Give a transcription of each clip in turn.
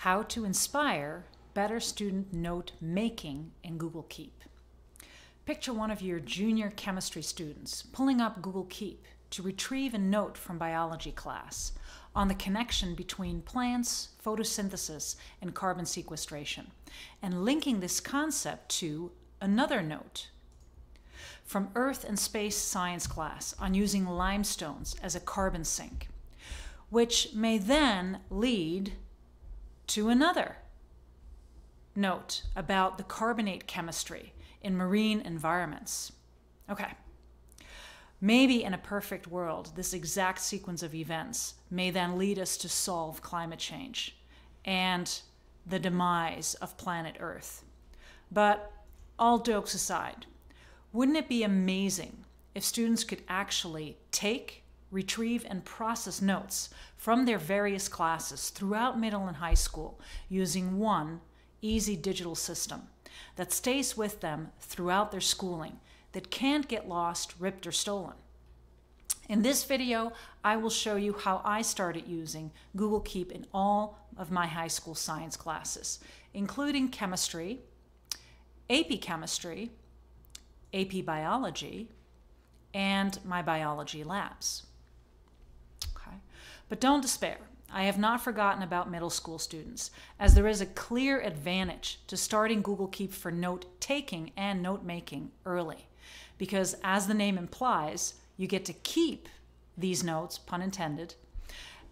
how to inspire better student note making in Google Keep. Picture one of your junior chemistry students pulling up Google Keep to retrieve a note from biology class on the connection between plants, photosynthesis, and carbon sequestration, and linking this concept to another note from Earth and Space Science class on using limestones as a carbon sink, which may then lead to another note about the carbonate chemistry in marine environments. Okay. Maybe in a perfect world, this exact sequence of events may then lead us to solve climate change and the demise of planet Earth. But all jokes aside, wouldn't it be amazing if students could actually take, retrieve, and process notes from their various classes throughout middle and high school using one easy digital system that stays with them throughout their schooling that can't get lost, ripped, or stolen. In this video, I will show you how I started using Google Keep in all of my high school science classes, including chemistry, AP chemistry, AP biology, and my biology labs. But don't despair. I have not forgotten about middle school students, as there is a clear advantage to starting Google Keep for note taking and note making early because as the name implies, you get to keep these notes, pun intended,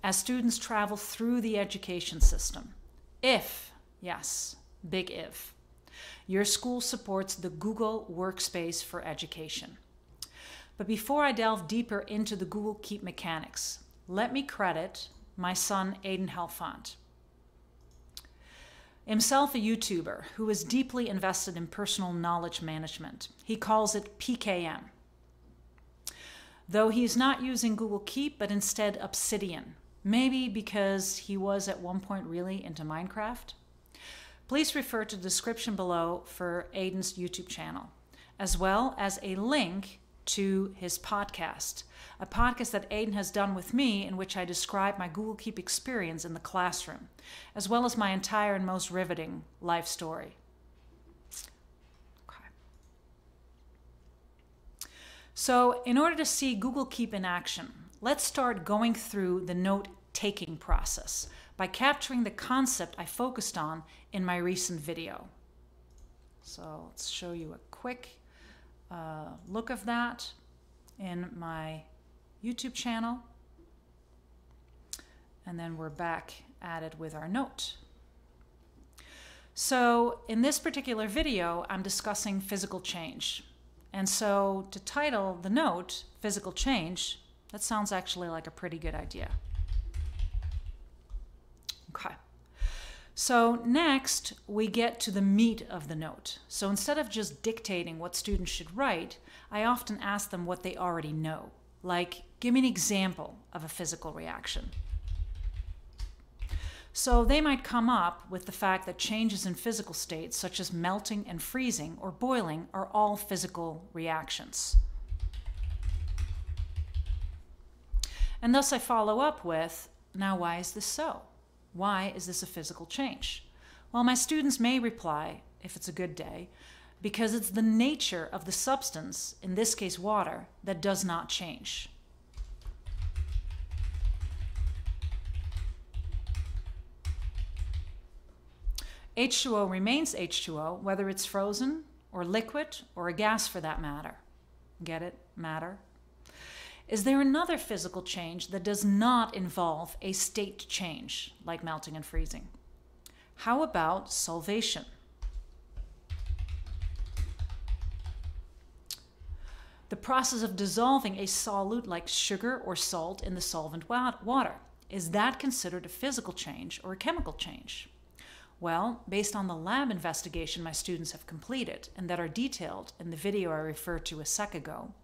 as students travel through the education system. If, yes, big if, your school supports the Google Workspace for Education. But before I delve deeper into the Google Keep mechanics, let me credit my son Aidan Helfant himself a YouTuber who is deeply invested in personal knowledge management. He calls it PKM. Though he is not using Google Keep, but instead Obsidian, maybe because he was at one point really into Minecraft. Please refer to the description below for Aidan's YouTube channel, as well as a link to his podcast, a podcast that Aidan has done with me in which I describe my Google Keep experience in the classroom, as well as my entire and most riveting life story. Okay. So, in order to see Google Keep in action, let's start going through the note taking process by capturing the concept I focused on in my recent video. So, let's show you a quick uh, look of that in my YouTube channel. And then we're back at it with our note. So in this particular video, I'm discussing physical change. And so to title the note, Physical Change, that sounds actually like a pretty good idea. Okay. So next, we get to the meat of the note. So instead of just dictating what students should write, I often ask them what they already know. Like, give me an example of a physical reaction. So they might come up with the fact that changes in physical states, such as melting and freezing or boiling, are all physical reactions. And thus I follow up with, now why is this so? Why is this a physical change? Well, my students may reply, if it's a good day, because it's the nature of the substance, in this case water, that does not change. H2O remains H2O, whether it's frozen or liquid or a gas for that matter. Get it? Matter. Is there another physical change that does not involve a state change, like melting and freezing? How about solvation? The process of dissolving a solute like sugar or salt in the solvent water. Is that considered a physical change or a chemical change? Well, based on the lab investigation my students have completed and that are detailed in the video I referred to a sec ago,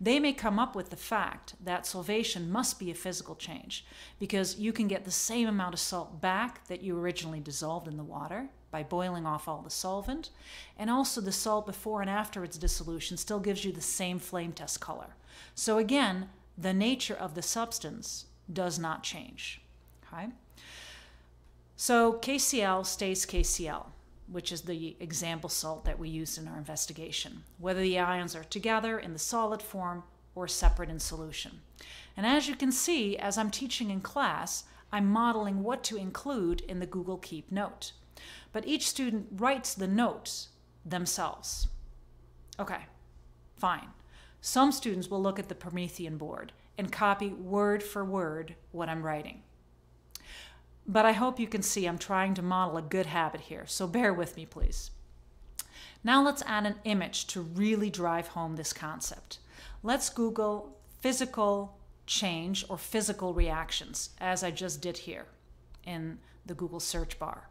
they may come up with the fact that solvation must be a physical change because you can get the same amount of salt back that you originally dissolved in the water by boiling off all the solvent, and also the salt before and after its dissolution still gives you the same flame test color. So again, the nature of the substance does not change. Okay? So KCl stays KCl, which is the example salt that we used in our investigation, whether the ions are together in the solid form or separate in solution. And as you can see, as I'm teaching in class, I'm modeling what to include in the Google Keep note. But each student writes the notes themselves. Okay, fine. Some students will look at the Promethean board and copy word for word what I'm writing. But I hope you can see I'm trying to model a good habit here, so bear with me, please. Now let's add an image to really drive home this concept. Let's Google physical change or physical reactions, as I just did here in the Google search bar.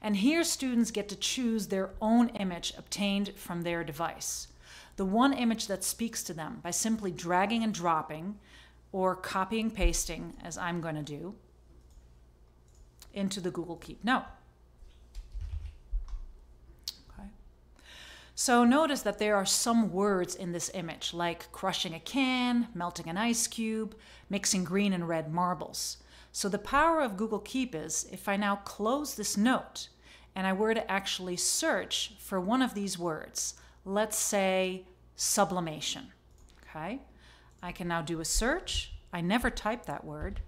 And here students get to choose their own image obtained from their device. The one image that speaks to them by simply dragging and dropping or copying pasting, as I'm going to do, into the Google Keep Note. Okay. So notice that there are some words in this image, like crushing a can, melting an ice cube, mixing green and red marbles. So the power of Google Keep is if I now close this note and I were to actually search for one of these words, let's say sublimation, okay? I can now do a search. I never type that word.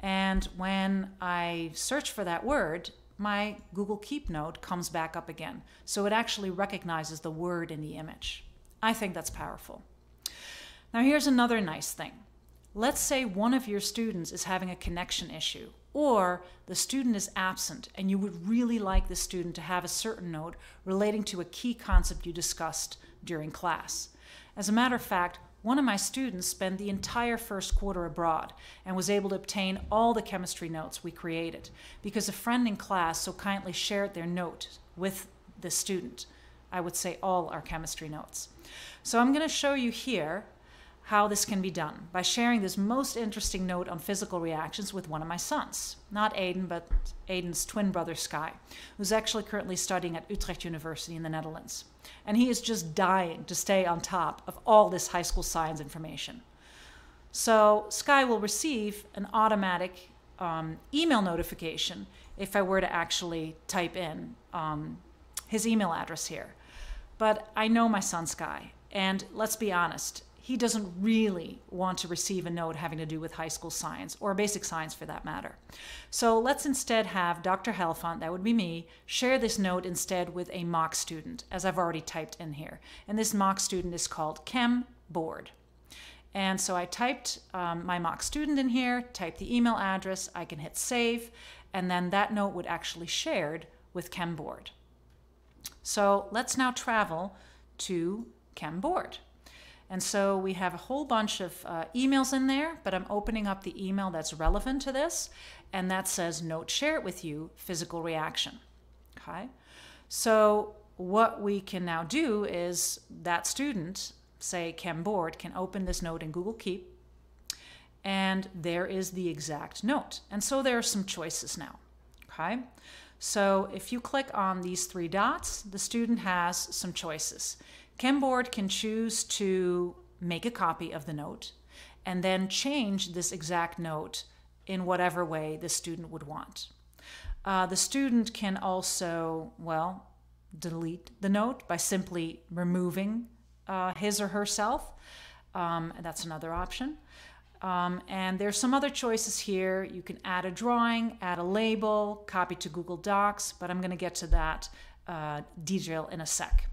And when I search for that word, my Google Keep note comes back up again. So it actually recognizes the word in the image. I think that's powerful. Now, here's another nice thing. Let's say one of your students is having a connection issue, or the student is absent, and you would really like the student to have a certain note relating to a key concept you discussed during class. As a matter of fact, one of my students spent the entire first quarter abroad and was able to obtain all the chemistry notes we created because a friend in class so kindly shared their note with the student. I would say all our chemistry notes. So I'm going to show you here how this can be done by sharing this most interesting note on physical reactions with one of my sons. Not Aidan, but Aidan's twin brother Sky, who's actually currently studying at Utrecht University in the Netherlands. And he is just dying to stay on top of all this high school science information. So Sky will receive an automatic um, email notification if I were to actually type in um, his email address here. But I know my son Sky, and let's be honest, he doesn't really want to receive a note having to do with high school science or basic science for that matter. So let's instead have Dr. Helfant, that would be me, share this note instead with a mock student, as I've already typed in here. And this mock student is called Chem Board. And so I typed um, my mock student in here, typed the email address, I can hit save, and then that note would actually shared with Chem Board. So let's now travel to Chem Board. And so we have a whole bunch of uh, emails in there, but I'm opening up the email that's relevant to this, and that says note share it with you, physical reaction. Okay? So what we can now do is that student, say Chem Board, can open this note in Google Keep, and there is the exact note. And so there are some choices now. Okay? So if you click on these three dots, the student has some choices. Chemboard can choose to make a copy of the note and then change this exact note in whatever way the student would want. Uh, the student can also, well, delete the note by simply removing uh, his or herself. Um, that's another option. Um, and there's some other choices here. You can add a drawing, add a label, copy to Google Docs, but I'm going to get to that uh, detail in a sec.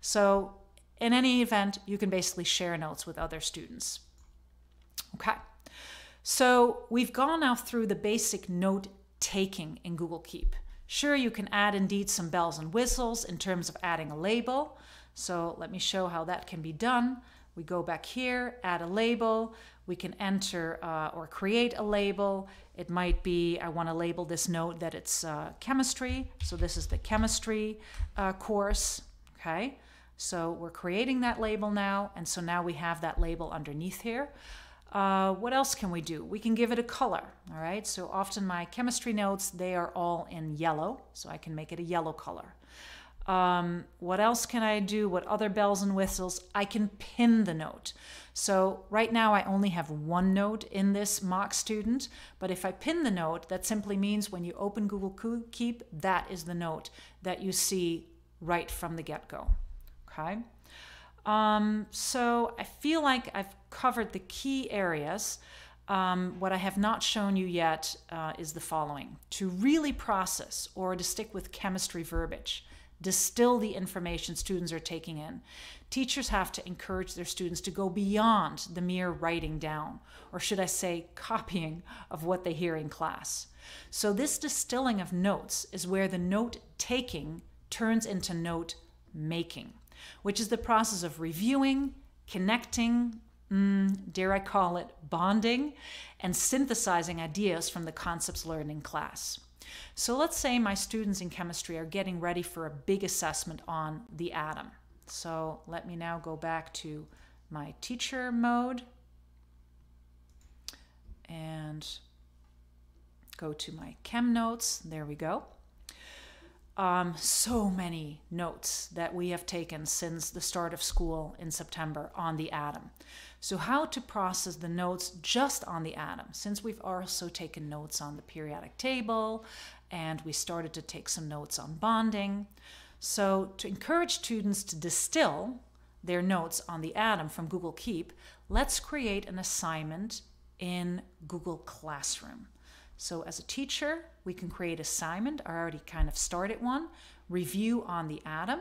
So in any event, you can basically share notes with other students. Okay, so we've gone now through the basic note taking in Google Keep. Sure, you can add indeed some bells and whistles in terms of adding a label. So let me show how that can be done. We go back here, add a label. We can enter uh, or create a label. It might be, I want to label this note that it's uh, chemistry. So this is the chemistry uh, course, okay? So we're creating that label now, and so now we have that label underneath here. Uh, what else can we do? We can give it a color, all right? So often my chemistry notes, they are all in yellow, so I can make it a yellow color. Um, what else can I do? What other bells and whistles? I can pin the note. So right now I only have one note in this mock student, but if I pin the note, that simply means when you open Google Keep, that is the note that you see right from the get-go. Okay. Um, so I feel like I've covered the key areas. Um, what I have not shown you yet uh, is the following. To really process or to stick with chemistry verbiage, distill the information students are taking in. Teachers have to encourage their students to go beyond the mere writing down, or should I say, copying of what they hear in class. So, this distilling of notes is where the note taking turns into note making, which is the process of reviewing, connecting, mm, dare I call it bonding, and synthesizing ideas from the concepts learned in class. So let's say my students in chemistry are getting ready for a big assessment on the atom. So let me now go back to my teacher mode and go to my chem notes. There we go. Um, so many notes that we have taken since the start of school in September on the atom. So, how to process the notes just on the atom, since we've also taken notes on the periodic table and we started to take some notes on bonding. So, to encourage students to distill their notes on the atom from Google Keep, let's create an assignment in Google Classroom. So, as a teacher, we can create assignment. I already kind of started one review on the atom.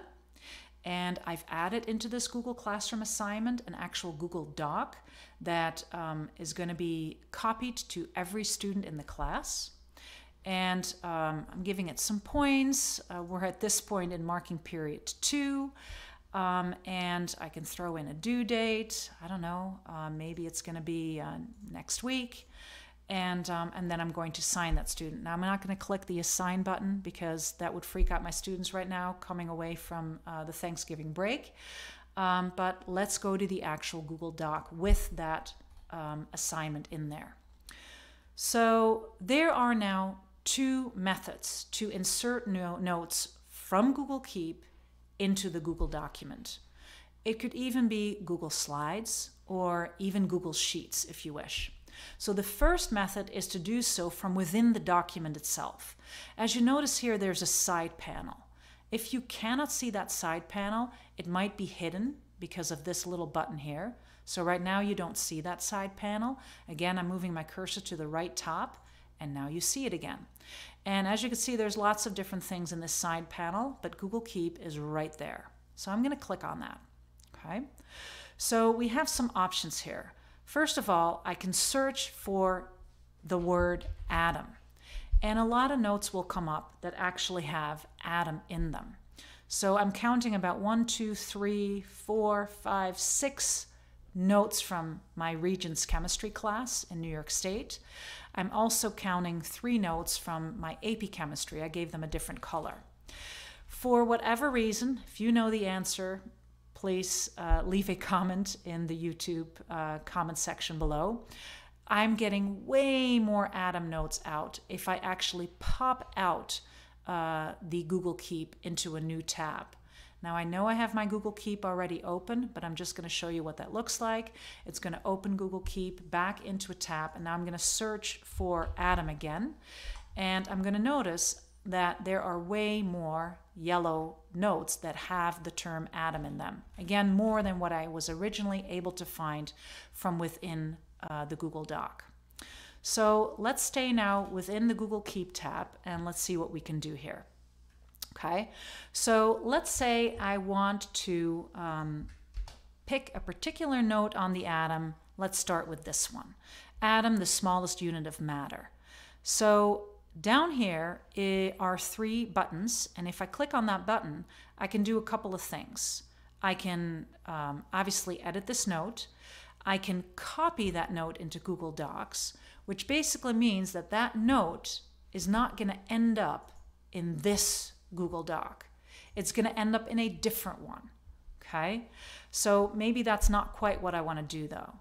And I've added into this Google Classroom assignment an actual Google Doc that um, is going to be copied to every student in the class. And um, I'm giving it some points. Uh, we're at this point in marking period two. Um, and I can throw in a due date. I don't know. Uh, maybe it's going to be uh, next week and um, and then I'm going to sign that student. Now I'm not going to click the assign button because that would freak out my students right now coming away from uh, the Thanksgiving break. Um, but let's go to the actual Google Doc with that um, assignment in there. So there are now two methods to insert no notes from Google Keep into the Google document. It could even be Google Slides or even Google Sheets if you wish. So the first method is to do so from within the document itself. As you notice here, there's a side panel. If you cannot see that side panel, it might be hidden because of this little button here. So right now you don't see that side panel. Again, I'm moving my cursor to the right top and now you see it again. And as you can see, there's lots of different things in this side panel, but Google Keep is right there. So I'm gonna click on that, okay? So we have some options here. First of all, I can search for the word atom. And a lot of notes will come up that actually have atom in them. So I'm counting about one, two, three, four, five, six notes from my Regents chemistry class in New York State. I'm also counting three notes from my AP chemistry. I gave them a different color. For whatever reason, if you know the answer, please uh, leave a comment in the YouTube uh, comment section below. I'm getting way more Atom notes out if I actually pop out uh, the Google Keep into a new tab. Now I know I have my Google Keep already open, but I'm just going to show you what that looks like. It's going to open Google Keep back into a tab, and now I'm going to search for Atom again. And I'm going to notice that there are way more yellow notes that have the term atom in them. Again, more than what I was originally able to find from within uh, the Google Doc. So let's stay now within the Google Keep tab and let's see what we can do here. Okay, so let's say I want to um, pick a particular note on the atom. Let's start with this one. Atom, the smallest unit of matter. So down here are three buttons, and if I click on that button, I can do a couple of things. I can um, obviously edit this note. I can copy that note into Google Docs, which basically means that that note is not going to end up in this Google Doc. It's going to end up in a different one. Okay? So maybe that's not quite what I want to do though.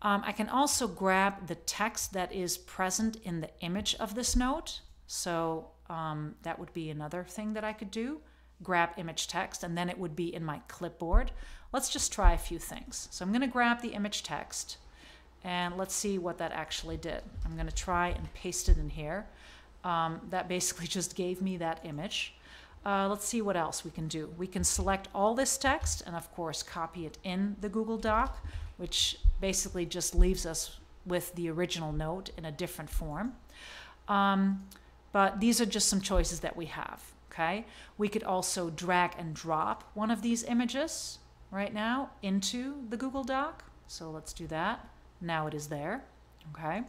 Um, I can also grab the text that is present in the image of this note. So um, that would be another thing that I could do. grab image text and then it would be in my clipboard. Let's just try a few things. So I'm going to grab the image text and let's see what that actually did. I'm going to try and paste it in here. Um, that basically just gave me that image. Uh, let's see what else we can do. We can select all this text and of course copy it in the Google Doc, which basically just leaves us with the original note in a different form. Um, but these are just some choices that we have, okay? We could also drag and drop one of these images right now into the Google Doc. So let's do that. Now it is there, okay?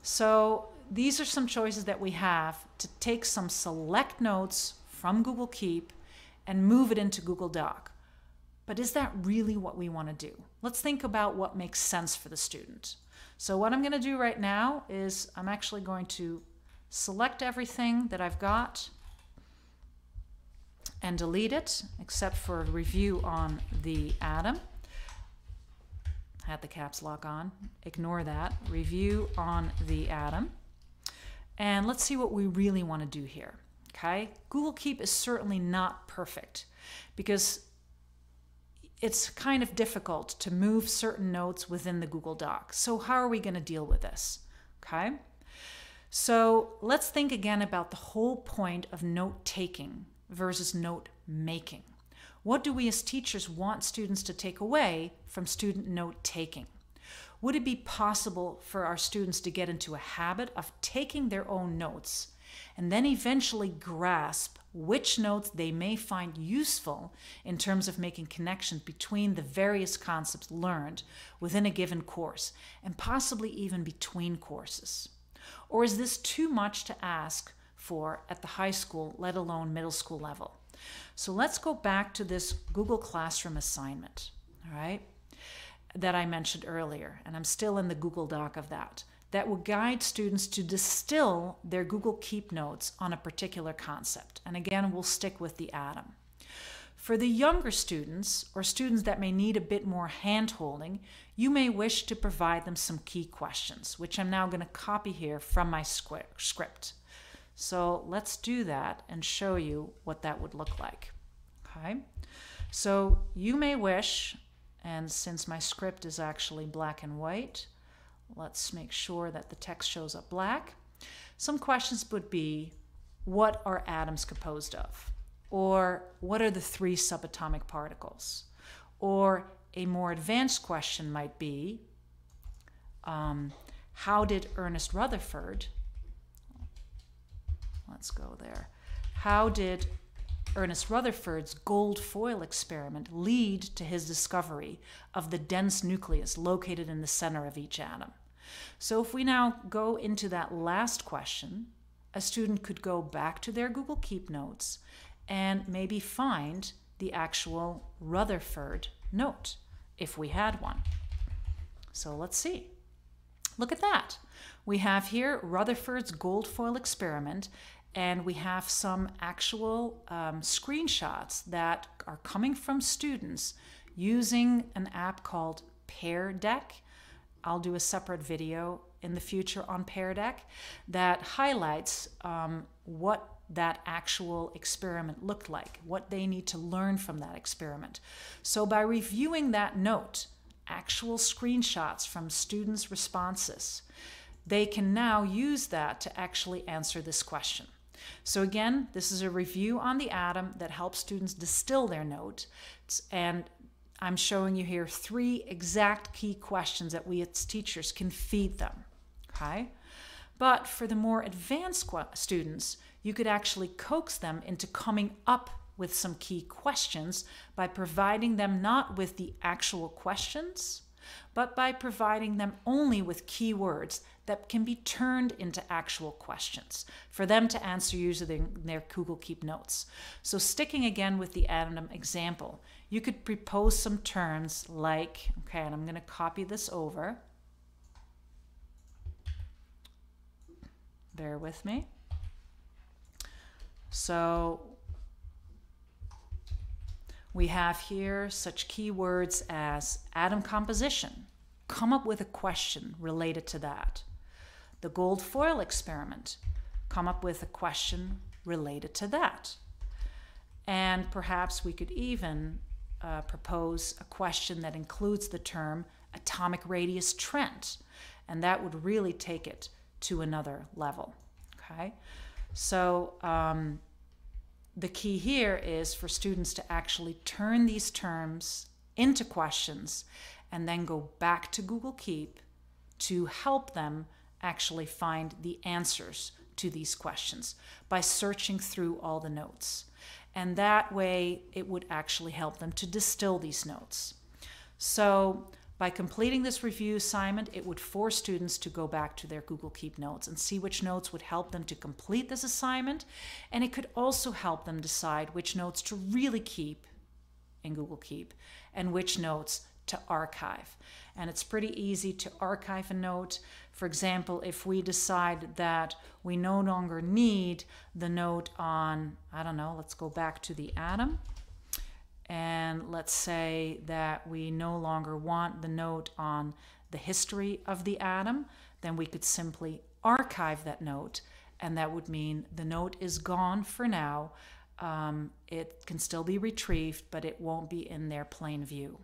So these are some choices that we have to take some select notes from Google Keep and move it into Google Doc. But is that really what we want to do? Let's think about what makes sense for the student. So what I'm going to do right now is I'm actually going to select everything that I've got and delete it, except for a review on the atom. Had the caps lock on. Ignore that. Review on the atom. And let's see what we really want to do here. Okay, Google Keep is certainly not perfect because it's kind of difficult to move certain notes within the Google Doc. So how are we going to deal with this? Okay. So let's think again about the whole point of note taking versus note making. What do we as teachers want students to take away from student note taking? Would it be possible for our students to get into a habit of taking their own notes and then eventually grasp which notes they may find useful in terms of making connections between the various concepts learned within a given course and possibly even between courses? Or is this too much to ask for at the high school, let alone middle school level? So let's go back to this Google Classroom assignment, all right? That I mentioned earlier, and I'm still in the Google Doc of that, that will guide students to distill their Google Keep notes on a particular concept. And again, we'll stick with the atom. For the younger students, or students that may need a bit more hand holding, you may wish to provide them some key questions, which I'm now going to copy here from my script. So let's do that and show you what that would look like. Okay, so you may wish and since my script is actually black and white, let's make sure that the text shows up black. Some questions would be, what are atoms composed of? Or what are the three subatomic particles? Or a more advanced question might be, um, how did Ernest Rutherford, let's go there, how did Ernest Rutherford's gold foil experiment lead to his discovery of the dense nucleus located in the center of each atom. So if we now go into that last question, a student could go back to their Google Keep notes and maybe find the actual Rutherford note, if we had one. So let's see. Look at that. We have here Rutherford's gold foil experiment, and we have some actual um, screenshots that are coming from students using an app called Pear Deck. I'll do a separate video in the future on Pear Deck that highlights um, what that actual experiment looked like, what they need to learn from that experiment. So by reviewing that note, actual screenshots from students' responses, they can now use that to actually answer this question. So again, this is a review on the atom that helps students distill their notes. And I'm showing you here three exact key questions that we as teachers can feed them. Okay? But for the more advanced students, you could actually coax them into coming up with some key questions by providing them not with the actual questions, but by providing them only with keywords that can be turned into actual questions for them to answer using their Google Keep notes. So, sticking again with the atom example, you could propose some terms like, okay, and I'm going to copy this over. Bear with me. So, we have here such keywords as atom composition. Come up with a question related to that the gold foil experiment. Come up with a question related to that. And perhaps we could even uh, propose a question that includes the term atomic radius trend, and that would really take it to another level. Okay, so um, the key here is for students to actually turn these terms into questions and then go back to Google Keep to help them actually find the answers to these questions by searching through all the notes. And that way, it would actually help them to distill these notes. So, by completing this review assignment, it would force students to go back to their Google Keep notes and see which notes would help them to complete this assignment. And it could also help them decide which notes to really keep in Google Keep and which notes to archive. And it's pretty easy to archive a note. For example, if we decide that we no longer need the note on, I don't know, let's go back to the atom. And let's say that we no longer want the note on the history of the atom, then we could simply archive that note. And that would mean the note is gone for now. Um, it can still be retrieved, but it won't be in their plain view.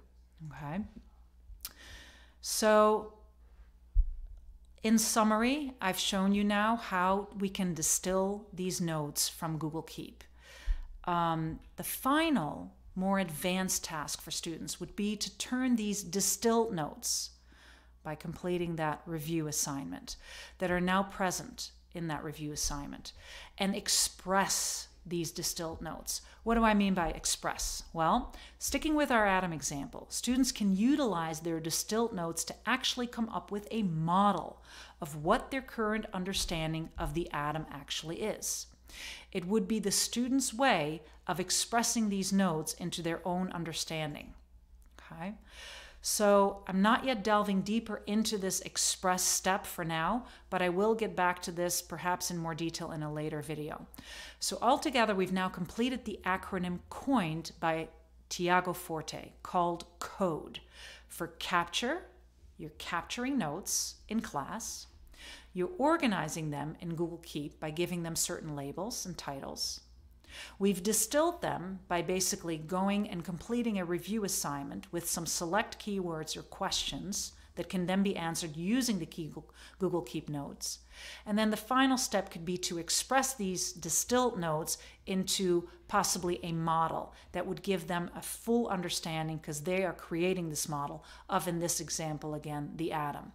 Okay. So, in summary, I've shown you now how we can distill these notes from Google Keep. Um, the final, more advanced task for students would be to turn these distilled notes by completing that review assignment that are now present in that review assignment and express these distilled notes. What do I mean by express? Well, sticking with our atom example, students can utilize their distilled notes to actually come up with a model of what their current understanding of the atom actually is. It would be the student's way of expressing these notes into their own understanding. Okay? So I'm not yet delving deeper into this express step for now, but I will get back to this perhaps in more detail in a later video. So altogether, we've now completed the acronym coined by Tiago Forte called CODE for capture, you're capturing notes in class, you're organizing them in Google Keep by giving them certain labels and titles. We've distilled them by basically going and completing a review assignment with some select keywords or questions that can then be answered using the Google Keep notes. And then the final step could be to express these distilled notes into possibly a model that would give them a full understanding because they are creating this model of, in this example again, the atom.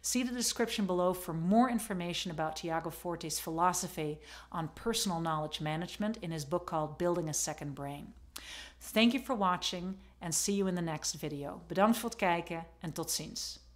See the description below for more information about Tiago Forte's philosophy on personal knowledge management in his book called Building a Second Brain. Thank you for watching and see you in the next video. Bedankt voor het kijken en tot ziens.